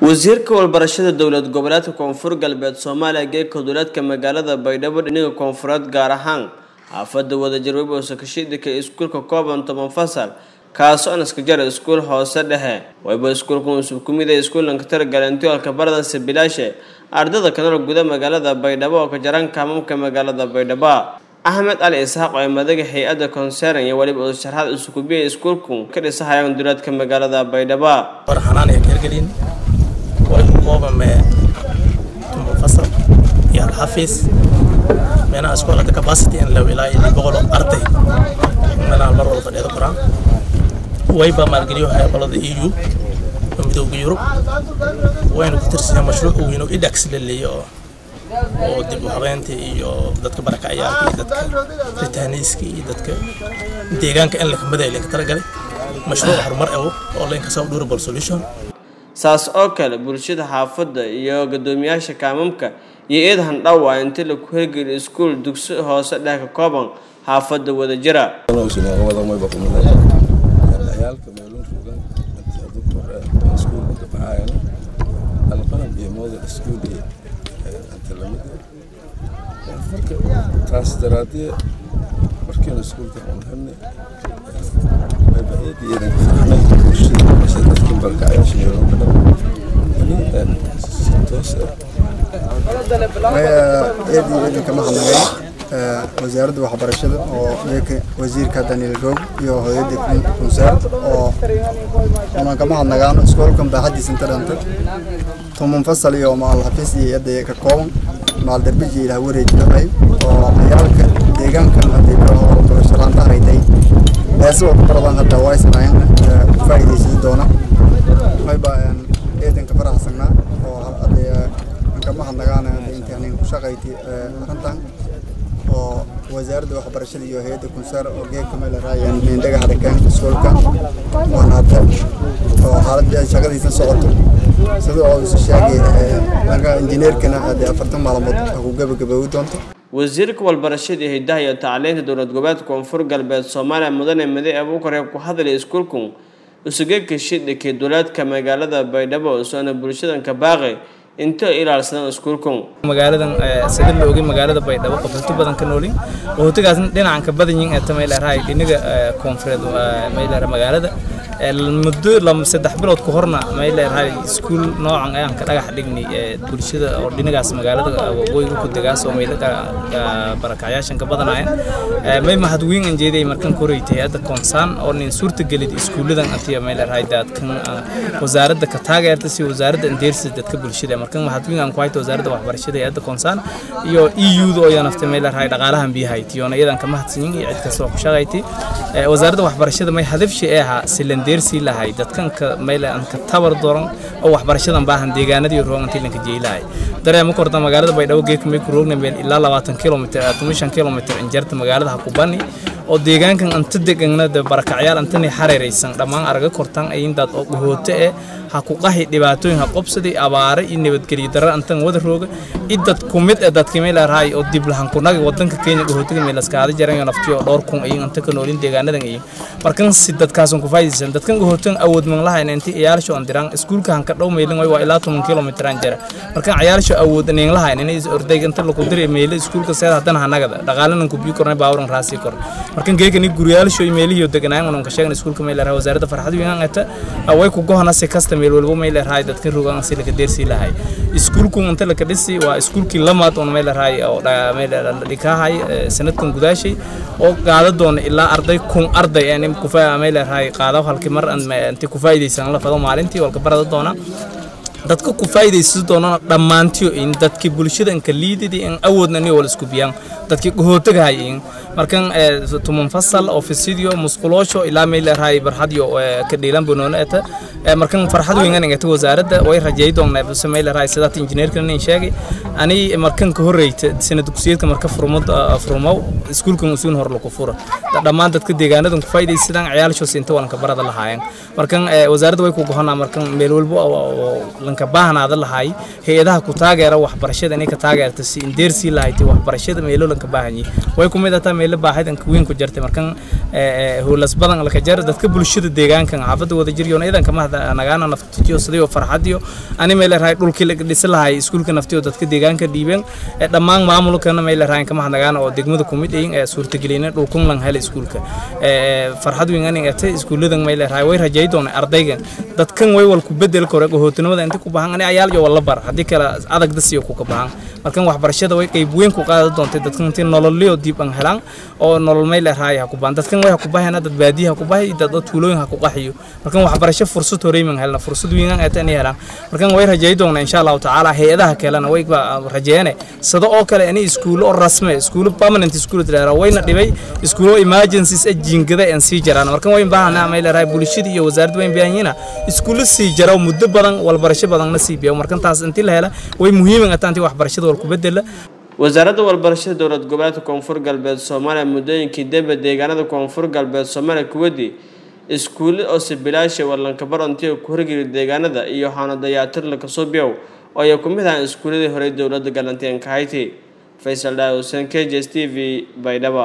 wasiirka walbarashada dowlad goboleedka koonfur galbeed soomaaliya geeka duleedka magaalada baydhabo dhinaga koonfureed gaar ahaan xaafada wadajir webowsa kashiidhika iskuulka kooban toban fasal kaasoo an iska jara iskuul hoose dhexe. Wayba iskuulka usub kumid ee iskuulanka targalantiolka baradanse bilaashe ardada kanal guda magaalada baydhabo oo ka jaran kaamamka magaalada baydhabo. Axmed cali isxaaq oo madaga hay'adda konseran iyo weliba uu sharxaad isukubiyay iskuulku ka dhisahayaan duleedka magaalada baydhabo warxanaan ee kergelin way ku koobame tumo fasal iyo hal xafiis meena iskoolada capacity in la ilaa ili boqol oo arday meelaha mar walba fadhiyada qoraan wayba maalgeliyo hayqolada eu oo midowga yurub waynu ku tirsanyaa mashruuc weyn oo idax la leeyo oo dib u habeynta iyo dadka barakacyaarka iyo dadka ritaaniiska iyo dadka deegaanka in lakamadayo linka talagalay mashruuc horumar ewo oo linka soo durable solution saas oo kale bulshada xaafadda iyo guddoomiyaasha kaamamka iyo eed handhawa intii laku hirgeliyo iskuul dugsi hoose dheh ka kooban xaafadda inta inta la mid marka taas daraadee markiina iskuulka aan helnay iyo idanka farxnay bulshada meesha dadkii barkacyaasha meelun ka dhab ini si toos ah eed iyo idanka mahadnaqay wasaaradda waxbarashada oo iyaga wasiirka daniel goog iyo hooyada kunseer oo unan kama hadnagaano iskoolkan baaxadiisa inta dhanta tuman fasal iyo maal xafiis iyo yadda ka kooban maal darbiji ilaha wareejinay oo ciyaalka deegaankan hadday barashalaanta haraytay heesa oo baradan hadda waysanayan ku faa'iidaysan doona mayba eedanka faraxsanaa oo hadday kama hadnagaana intaan ku shaqayti arrintan oo wasaaradda waxbarashada iyo hay'adda kunsaar oo geedka meel raayaan indhaga hadakaan iskoolka waan hadda oo xaaladda shaqadiisa socoto sida oo isu sheegay dhanka injineerkana hadee afartan maalmood ku gabagaboobi doonto wasiirka walbarashada iyo hidaha iyo tacliinta dowlad goboleedka koonfur galbeed soomaaliya mudane made abuukare ku hadlay iskuulku usugeeka shidhikay duleedka magaalada baydhabo soona bulshadanka baaqi inta ilaalsadaan iskuulkan magaaladan sida la ogay magaalada baydhabo qaxooti badan ka noolin. Qaxootigaasna dhinacan ka badan yihiin ee tamayleerahay dhinaga koonfureed mayleera magaalada muddo lama saddex bilood ka horna mayleerahay iskuul noocan ayaan ka dhagax dhignay bulshada oo dhinagaas magaalada waqooyiga ku degaas oo maylaga barakacyaashan ka badanaayeen. May mahadweyn aan jeeday markan koreytay hadda koonsaan oo nin suurta gelid iskuuladan antiya mayleerahay daadkan wasaaradda ka taageerta si wasaaradda andeersi dadka bulshada. Markan mahadweyn aan ku hayto wasaaradda waxbarashada ee hadda koonsaan iyo EU-da oo yanaftay mayleerahay dhaqaalahan biyahay tiyona iyadan ka mahadsanyin iyo cid kasta oo ku shaqayti. Wasaaradda waxbarashada may hadafshi ee ahaa silan deersii lahay. Dadkan ka mayla aan ka tabar doran oo waxbarashadan baahan deegaanadii roogantii lanka jeelahay dareema korda magaalada baydhabo geedka may ku roogna meel ilaa labaatan kilomitr toban kilomitr injarta magaalada hakubani oo deegaankan anta degana de barakacyaal antani xareeraysan. Dhammaan araga kortaan ayindaad oo gahooto eh ha ku qahi dhibaatooyin ha qobsaday abaare iyo nabadgelyo darro antan wada rooga. Idad ku mid eh dadka meel raay oo dib lahan ku nagi wadanka Kenya gahootiga meel iskaada jaran naftiyo dhowr kun ayin anta ka noolin deegaanadan ayin markan si dadkaas ku faayidaysan dadkan gahootan awood man lahayn intii ciyaalsho aan diraan iskuulka han ka dhow meelin way waa ilaa 10 kilomitir aan jara markan ciyaalsho awood aan lahayn inay orday inta lagu diray meel iskuulka seed hadan hanagada dhaqaalanan ku biyo kornay baawran raasi kor. Markan geegani guriyaalsho meeliyo deganaan aan ka sheegnay iskuulka meel raay wasaaradda farxad weyn ata way ku gohana si kasta meel walba meel raay dadka rugaan si laga deersi lahay. Iskuulku inta laga dhisi waa iskuulkii lamaad oo meel raay oo meel dhikahay sanadkan gudaashay oo qaada doona ilaa arday kun arday aan ku faa meel raay halkii mar inta ku faa'iideysan la fado maalintii walka barada doona. Dadka ku faa'iideysan doonana dhammaantiyo in dadkii bulshada inka in awoodna ni wala isku biyaan. Dadkii gahootaga hayin markan tuman fasal ofisidio musquloosho ilaa meel raay barxadiyo ka dhiilan banoona eta markan farxad weyn ingata wasaaradda way rajay doonaa bas meel raay sidaat injineerka nin sheegay. Ani markan ka horreeyta sanad dugsiyeedka marka furmad furmow iskuulkan usuun hor lagu furo. Dhammaan dadka deegaanadan ku faa'iideysadaan ciyaalsho inta walanka barada lahaayeen. Markan wasaaradda way ku gohanaa markan meel walba lanka baahnaada lahaay hay'adaha ku taageera waxbarashada inay ka taageerta si indeersii lahayti waxbarashada meelo lanka baahanyi way ku mid ataa meelo baahid anka weyn ku jirtay markan howlas badan laka jar dadka bulshada deegaankan. Xaafadda wada jiryoon ciidanka mahda nagaana naftitiyo sidii oo farxadiyo ani meel rahay dhulkii la dhisi lahay iskuulka naftiyo dadka deegaanka dhiibeen dhammaan maamulkana meel rahay ka mahda nagaana oo degmada kumid ayin ee suurtagelina dhulkun lan hel iskuulka. Farxad weyn ani gatay iskuuladan meel rahay way rajay doonay ardaygan. Dadkan way wal ku bedel kore gohootinimada inta ku baahan ani ayaal jo wala bar. Hadii kala adag dasiyo ku ka baahan markan waxbarashada way qayb weyn ku qaadi doontay dadkan intii nololiyo dib an helaan oo nolol meel rahay ha ku baahan dadkan way ku baahan dad baadiyaha ku baahay dad tuulooyin ha ku qaxiyo. Markan waxbarasho fursad horeeyman helna fursad weyn aan tan helaan. Markan way rajay doonaa insha Allah taala hay'adaha kalena way rajeeyane sida oo kale ani iskuulo rasmi iskuulo permanent iskuulo diraa wayna dhibay iskuulo emergencies ajingada aan sii jaraan markan way baahanaa meel rahay bulshada iyo wasaaradda way baahanyiina iskuulo sii jaro muddo badan walbarasho badan na sii biyo markan taas intii la hela way muhiim ah taantii waxbarashada ku bedela wasaaradda walbarashada dowlad goboleedka koonfur galbeed soomaaliya muddooyinkii dambe deegaanada koonfur galbeed soomaaliya kuwadii iskuulle oo sibilaasha warlanka barontiga ku horgeli deegaanada iyo hano dayaatir lakasoo biyow oo ay ku mid ahaan iskuulladii horey dowladda galanteen ka hayti. Faysal dhaawusen k j s t v baydhaba